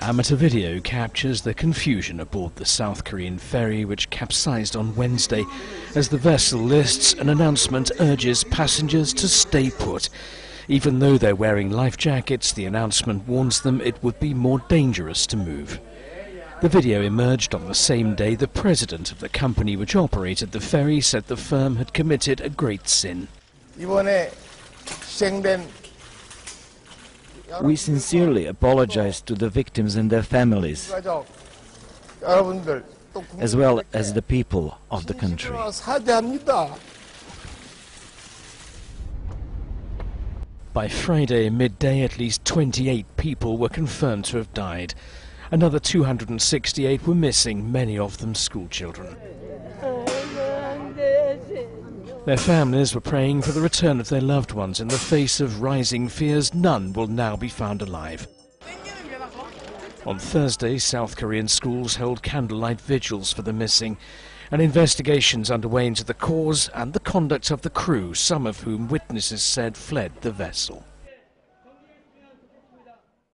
Amateur video captures the confusion aboard the South Korean ferry which capsized on Wednesday as the vessel lists an announcement urges passengers to stay put. Even though they're wearing life jackets, the announcement warns them it would be more dangerous to move. The video emerged on the same day the president of the company which operated the ferry said the firm had committed a great sin. 이번에 희생된 we sincerely apologize to the victims and their families, as well as the people of the country. By Friday midday, at least 28 people were confirmed to have died. Another 268 were missing, many of them schoolchildren. Their families were praying for the return of their loved ones in the face of rising fears none will now be found alive. On Thursday, South Korean schools held candlelight vigils for the missing, and investigations underway into the cause and the conduct of the crew, some of whom witnesses said fled the vessel.